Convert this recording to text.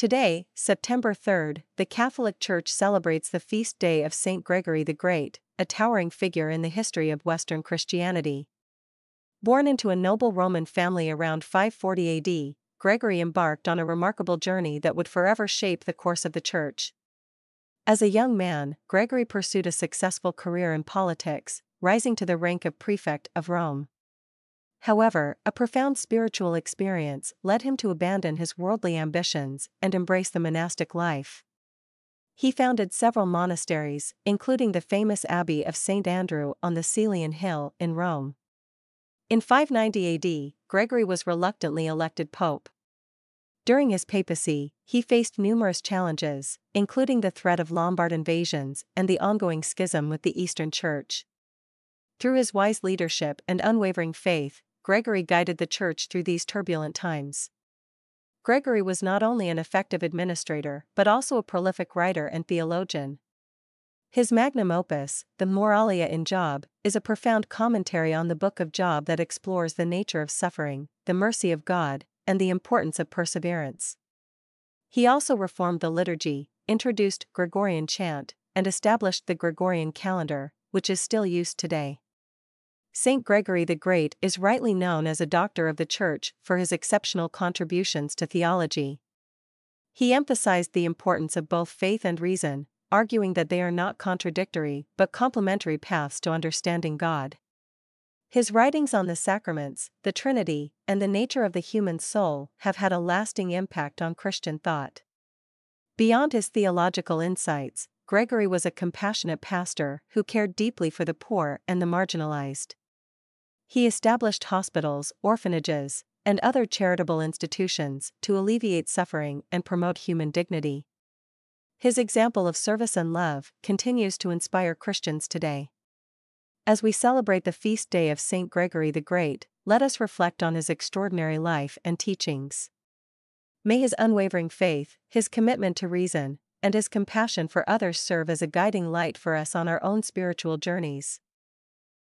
Today, September 3rd, the Catholic Church celebrates the feast day of Saint Gregory the Great, a towering figure in the history of Western Christianity. Born into a noble Roman family around 540 AD, Gregory embarked on a remarkable journey that would forever shape the course of the Church. As a young man, Gregory pursued a successful career in politics, rising to the rank of prefect of Rome. However, a profound spiritual experience led him to abandon his worldly ambitions and embrace the monastic life. He founded several monasteries, including the famous Abbey of St. Andrew on the Caelian Hill in Rome. In 590 AD, Gregory was reluctantly elected pope. During his papacy, he faced numerous challenges, including the threat of Lombard invasions and the ongoing schism with the Eastern Church. Through his wise leadership and unwavering faith, Gregory guided the church through these turbulent times. Gregory was not only an effective administrator but also a prolific writer and theologian. His magnum opus, the Moralia in Job, is a profound commentary on the book of Job that explores the nature of suffering, the mercy of God, and the importance of perseverance. He also reformed the liturgy, introduced Gregorian chant, and established the Gregorian calendar, which is still used today. Saint Gregory the Great is rightly known as a doctor of the Church for his exceptional contributions to theology. He emphasized the importance of both faith and reason, arguing that they are not contradictory but complementary paths to understanding God. His writings on the sacraments, the Trinity, and the nature of the human soul have had a lasting impact on Christian thought. Beyond his theological insights, Gregory was a compassionate pastor who cared deeply for the poor and the marginalized. He established hospitals, orphanages, and other charitable institutions to alleviate suffering and promote human dignity. His example of service and love continues to inspire Christians today. As we celebrate the feast day of St. Gregory the Great, let us reflect on his extraordinary life and teachings. May his unwavering faith, his commitment to reason, and his compassion for others serve as a guiding light for us on our own spiritual journeys.